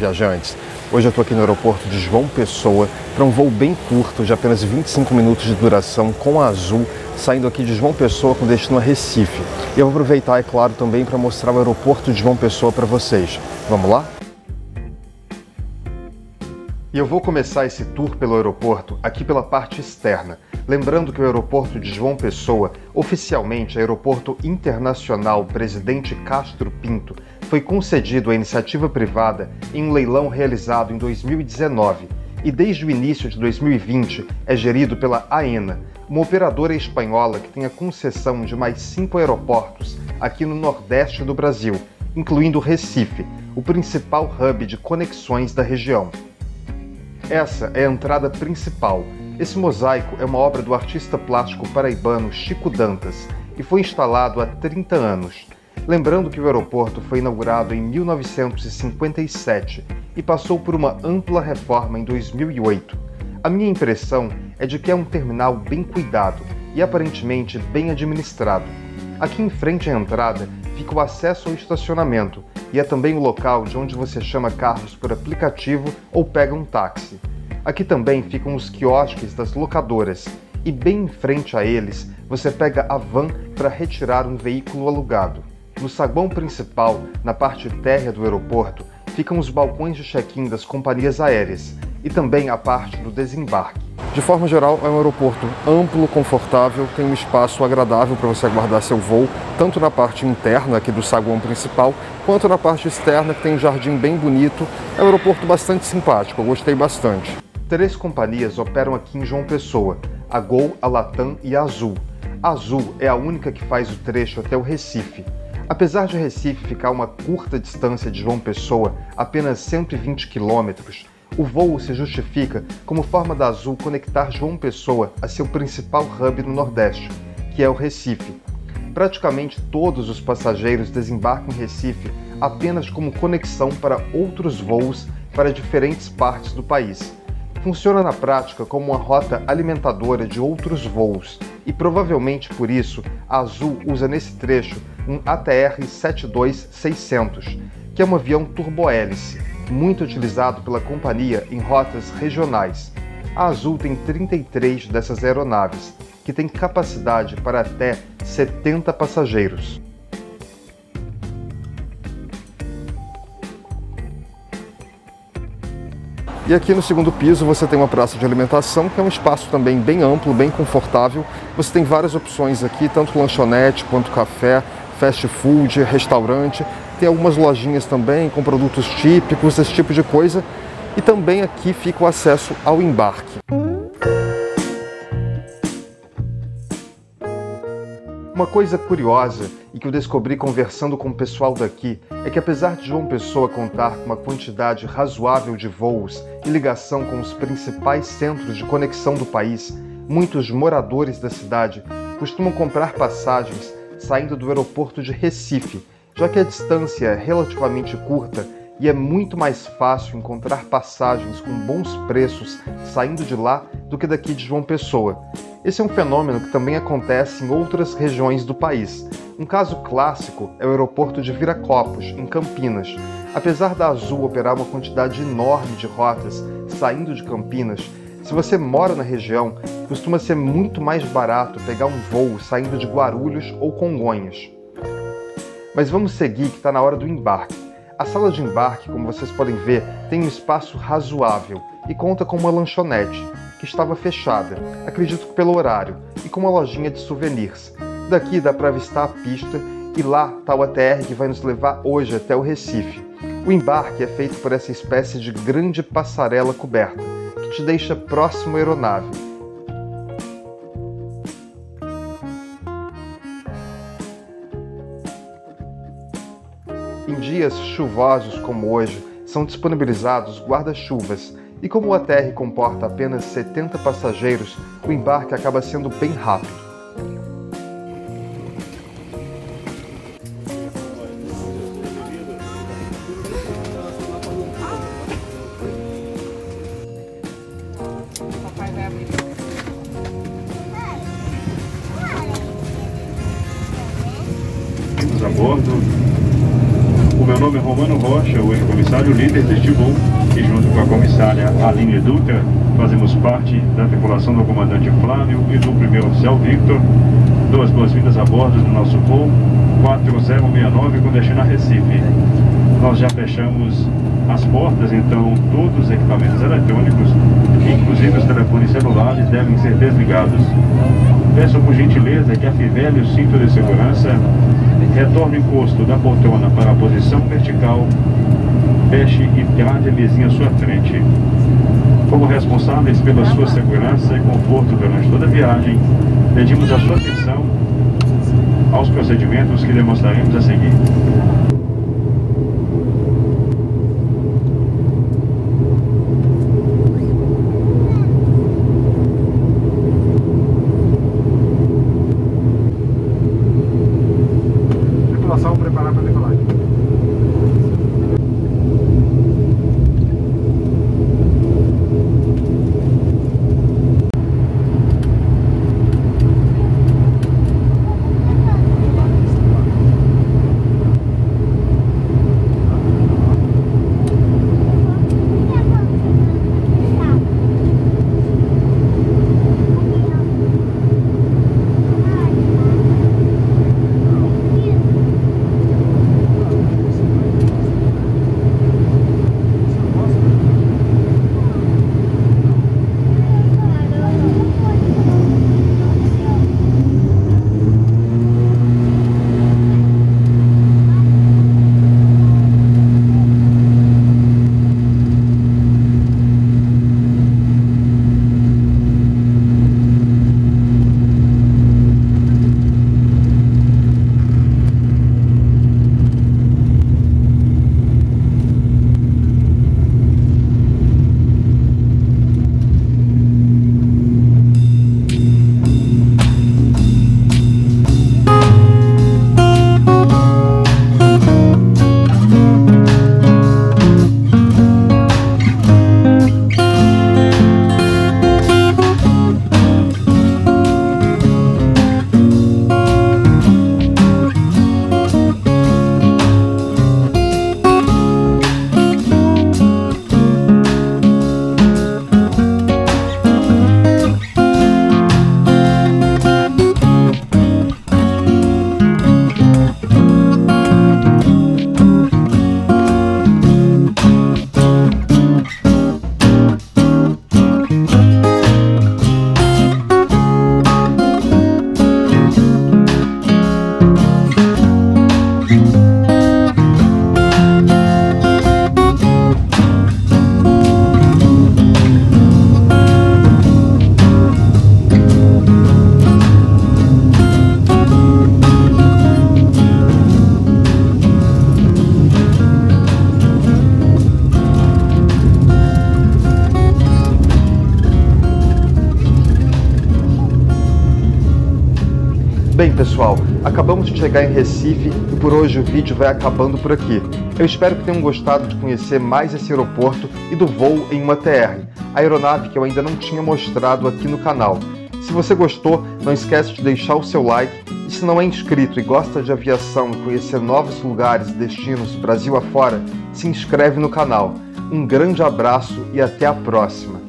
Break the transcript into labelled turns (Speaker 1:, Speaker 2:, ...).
Speaker 1: viajantes. Hoje eu estou aqui no aeroporto de João Pessoa para um voo bem curto, de apenas 25 minutos de duração, com a Azul, saindo aqui de João Pessoa com destino a Recife. E eu vou aproveitar, é claro, também para mostrar o aeroporto de João Pessoa para vocês. Vamos lá? E eu vou começar esse tour pelo aeroporto aqui pela parte externa. Lembrando que o aeroporto de João Pessoa, oficialmente Aeroporto Internacional Presidente Castro Pinto, foi concedido à iniciativa privada em um leilão realizado em 2019 e desde o início de 2020 é gerido pela AENA, uma operadora espanhola que tem a concessão de mais cinco aeroportos aqui no nordeste do Brasil, incluindo Recife, o principal hub de conexões da região. Essa é a entrada principal. Esse mosaico é uma obra do artista plástico paraibano Chico Dantas e foi instalado há 30 anos. Lembrando que o aeroporto foi inaugurado em 1957 e passou por uma ampla reforma em 2008. A minha impressão é de que é um terminal bem cuidado e aparentemente bem administrado. Aqui em frente à entrada fica o acesso ao estacionamento e é também o local de onde você chama carros por aplicativo ou pega um táxi. Aqui também ficam os quiosques das locadoras e bem em frente a eles você pega a van para retirar um veículo alugado. No saguão principal, na parte térrea do aeroporto, ficam os balcões de check-in das companhias aéreas e também a parte do desembarque. De forma geral, é um aeroporto amplo, confortável, tem um espaço agradável para você aguardar seu voo, tanto na parte interna aqui do saguão principal, quanto na parte externa, que tem um jardim bem bonito. É um aeroporto bastante simpático, eu gostei bastante. Três companhias operam aqui em João Pessoa: a Gol, a Latam e a Azul. A Azul é a única que faz o trecho até o Recife. Apesar de Recife ficar uma curta distância de João Pessoa, apenas 120 quilômetros, o voo se justifica como forma da Azul conectar João Pessoa a seu principal hub no Nordeste, que é o Recife. Praticamente todos os passageiros desembarcam em Recife apenas como conexão para outros voos para diferentes partes do país. Funciona na prática como uma rota alimentadora de outros voos e provavelmente por isso a Azul usa nesse trecho um ATR 72600, que é um avião turbohélice muito utilizado pela companhia em rotas regionais. A Azul tem 33 dessas aeronaves, que têm capacidade para até 70 passageiros. E aqui no segundo piso você tem uma praça de alimentação, que é um espaço também bem amplo, bem confortável. Você tem várias opções aqui, tanto lanchonete quanto café, fast food, restaurante tem algumas lojinhas também com produtos típicos, esse tipo de coisa. E também aqui fica o acesso ao embarque. Uma coisa curiosa e que eu descobri conversando com o pessoal daqui é que apesar de João Pessoa contar com uma quantidade razoável de voos e ligação com os principais centros de conexão do país, muitos moradores da cidade costumam comprar passagens saindo do aeroporto de Recife, já que a distância é relativamente curta e é muito mais fácil encontrar passagens com bons preços saindo de lá do que daqui de João Pessoa. Esse é um fenômeno que também acontece em outras regiões do país. Um caso clássico é o aeroporto de Viracopos, em Campinas. Apesar da Azul operar uma quantidade enorme de rotas saindo de Campinas, se você mora na região, costuma ser muito mais barato pegar um voo saindo de Guarulhos ou Congonhas. Mas vamos seguir que está na hora do embarque. A sala de embarque, como vocês podem ver, tem um espaço razoável e conta com uma lanchonete, que estava fechada, acredito que pelo horário, e com uma lojinha de souvenirs. Daqui dá para avistar a pista e lá está o ATR que vai nos levar hoje até o Recife. O embarque é feito por essa espécie de grande passarela coberta, te deixa próximo à aeronave Em dias chuvosos como hoje, são disponibilizados guarda-chuvas e como o ATR comporta apenas 70 passageiros, o embarque acaba sendo bem rápido. bordo.
Speaker 2: O meu nome é Romano Rocha, o ex-comissário líder deste voo, e junto com a comissária Aline Dutra fazemos parte da tripulação do comandante Flávio e do primeiro oficial Victor. Duas boas-vindas a bordo do nosso voo 4069 com destino a Recife. Nós já fechamos as portas, então todos os equipamentos eletrônicos, inclusive os telefones celulares, devem ser desligados. Peço por gentileza que afivele o cinto de segurança retorne o encosto da poltrona para a posição vertical, feche e trate a mesinha à sua frente. Como responsáveis pela sua segurança e conforto durante toda a viagem, pedimos a sua atenção aos procedimentos que demonstraremos a seguir.
Speaker 1: Bem, pessoal, acabamos de chegar em Recife e por hoje o vídeo vai acabando por aqui. Eu espero que tenham gostado de conhecer mais esse aeroporto e do voo em uma TR, a aeronave que eu ainda não tinha mostrado aqui no canal. Se você gostou, não esquece de deixar o seu like e se não é inscrito e gosta de aviação e conhecer novos lugares e destinos Brasil afora, se inscreve no canal. Um grande abraço e até a próxima!